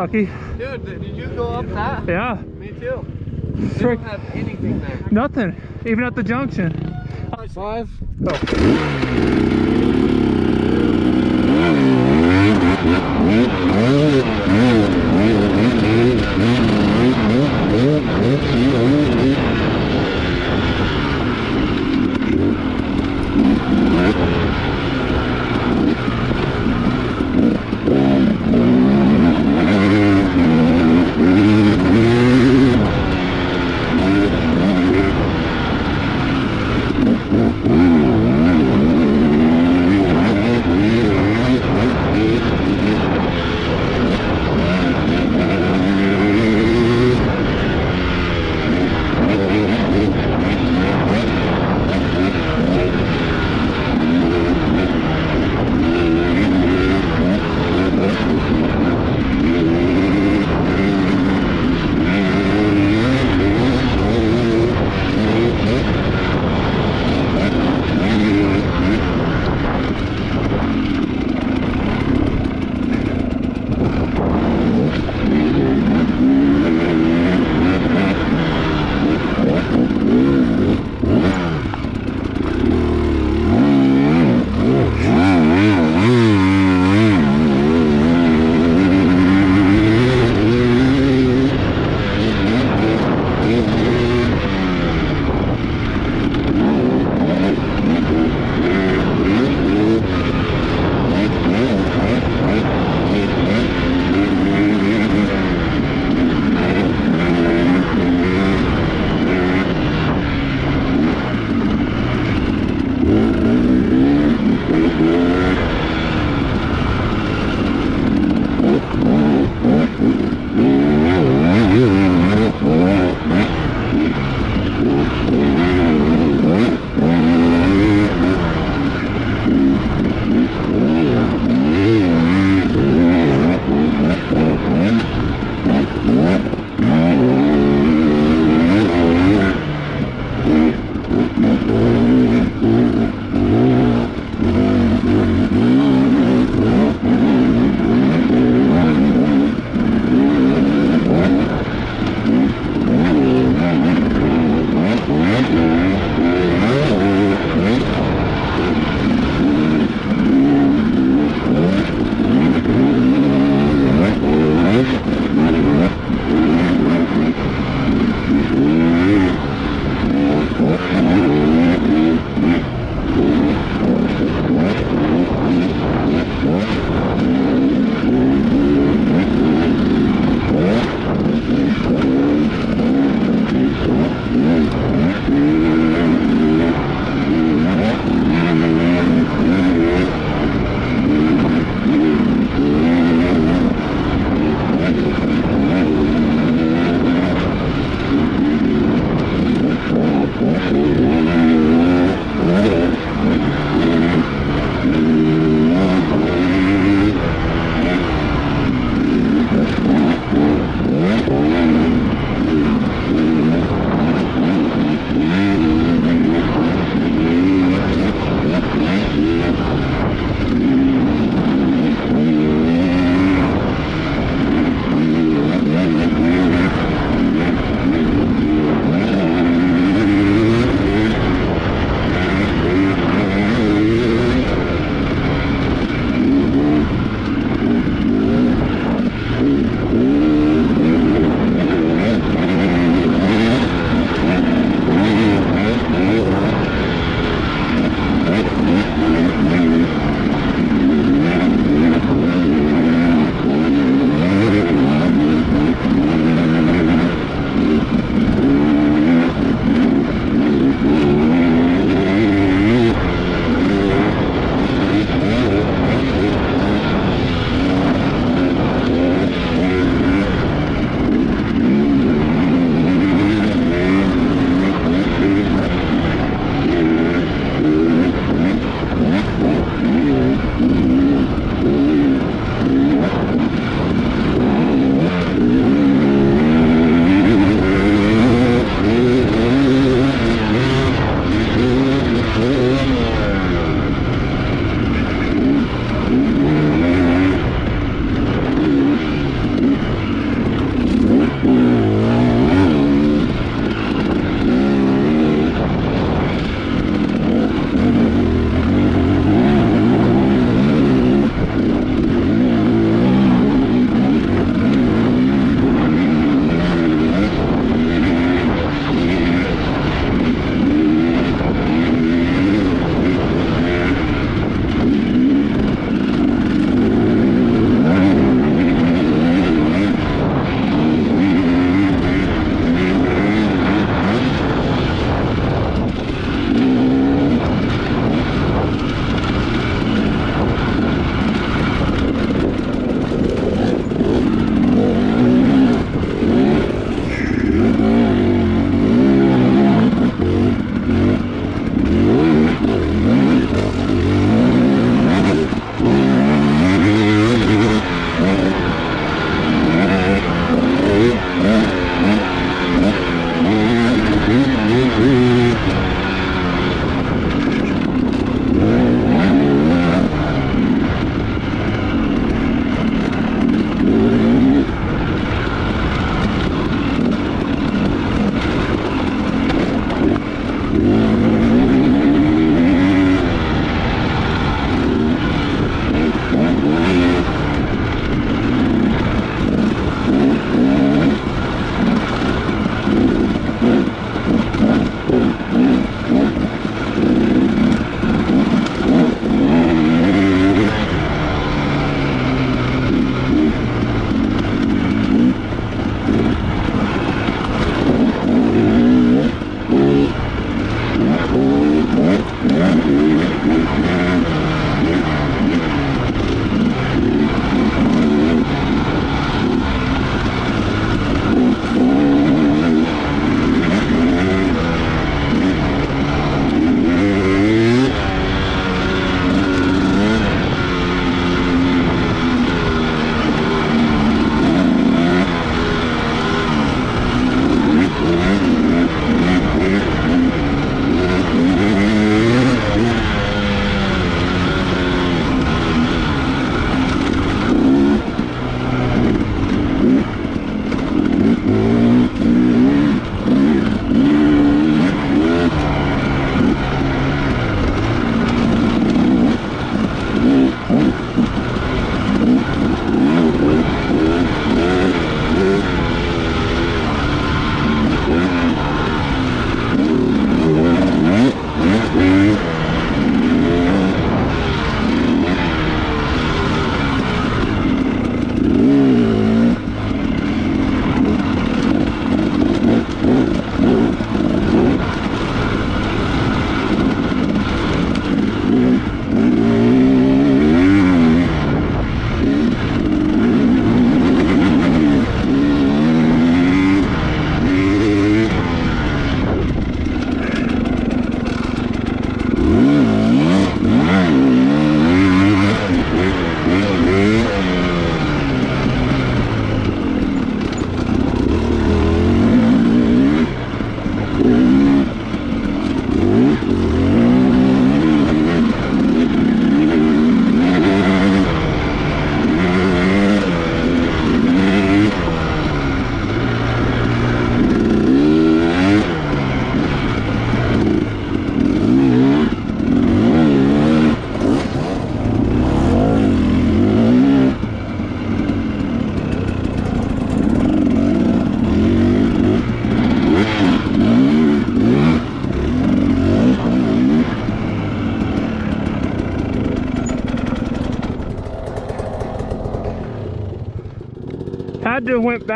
sucky. Dude, did you go up that? Yeah. Me too. They Frick. don't have anything there. Nothing, even at the junction. Five. Oh.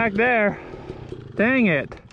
Back there. Dang it.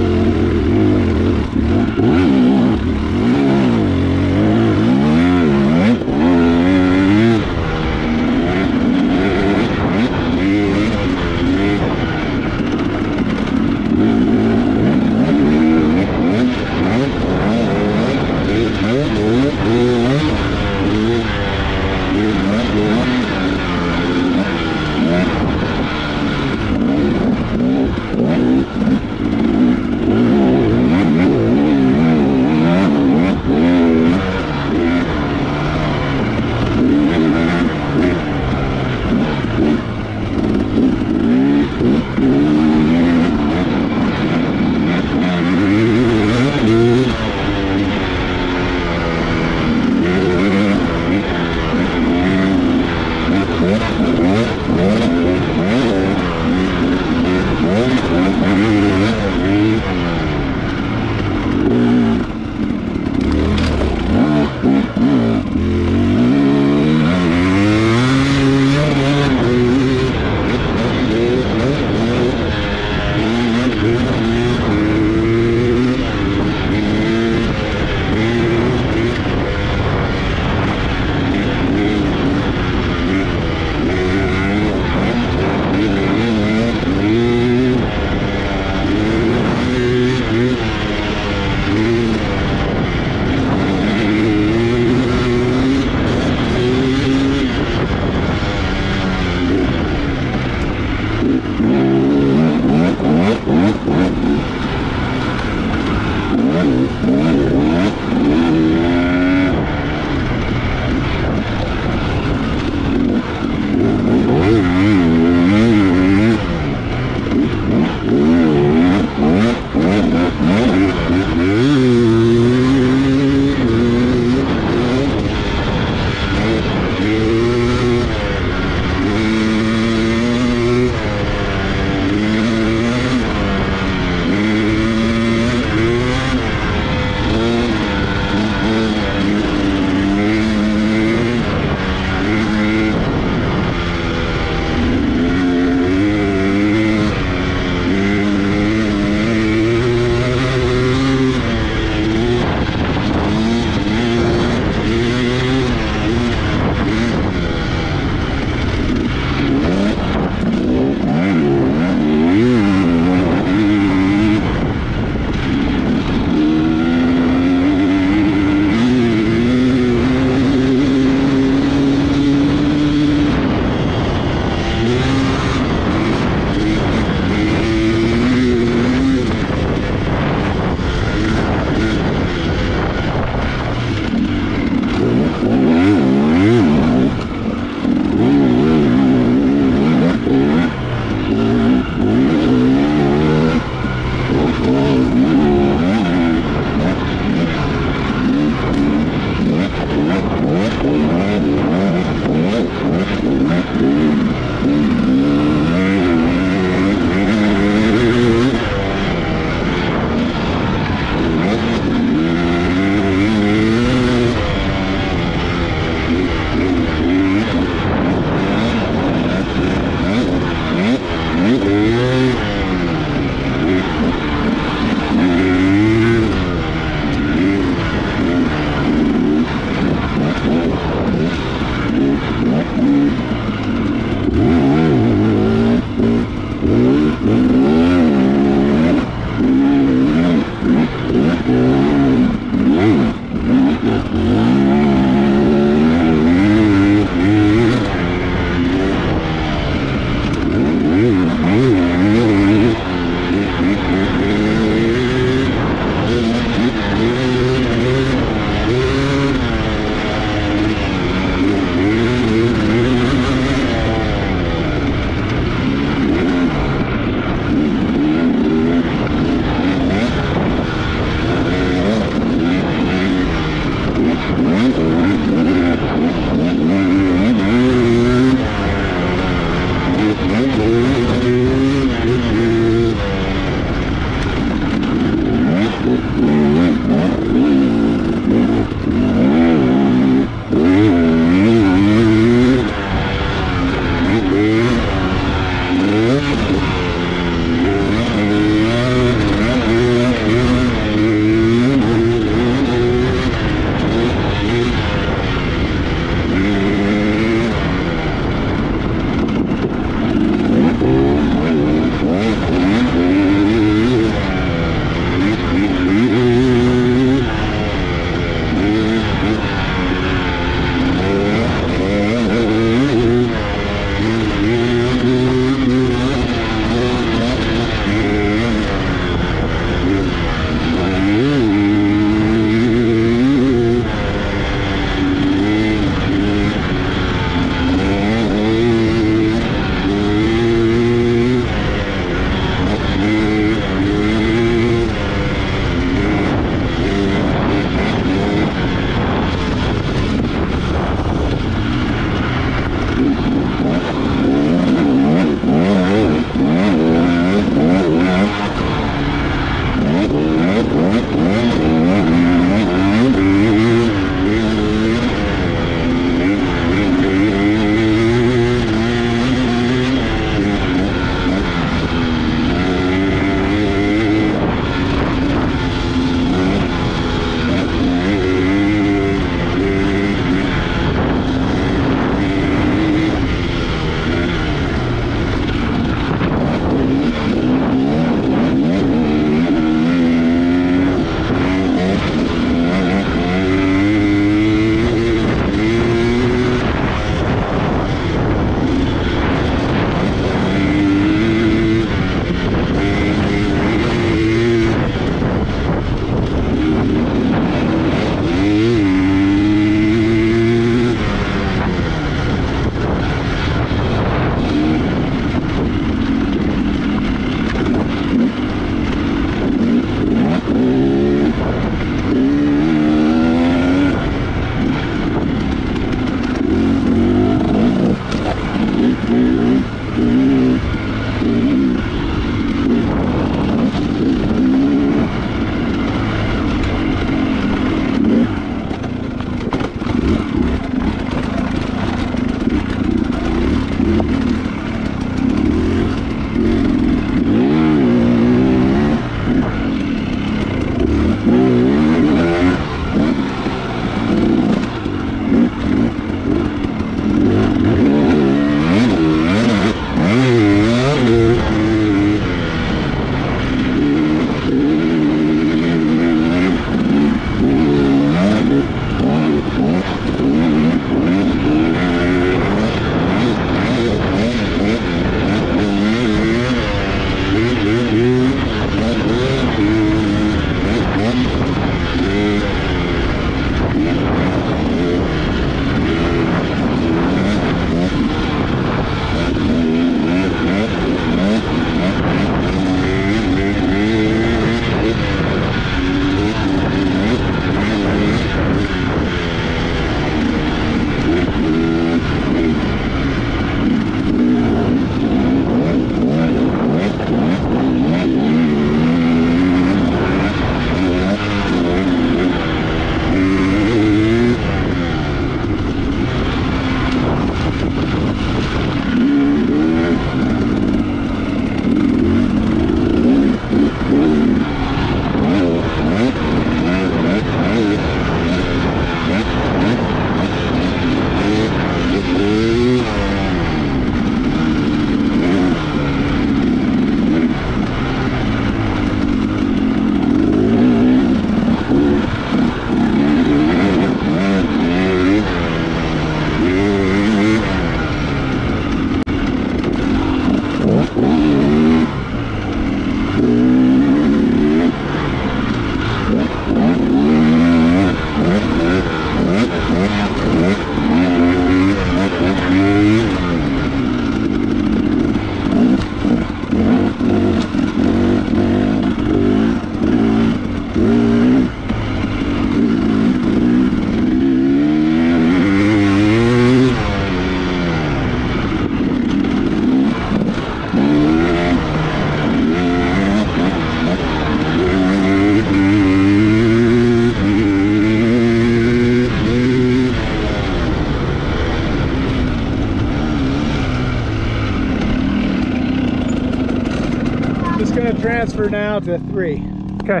For now to three. Okay.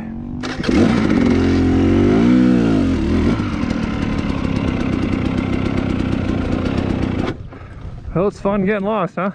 Well, it's fun getting lost, huh?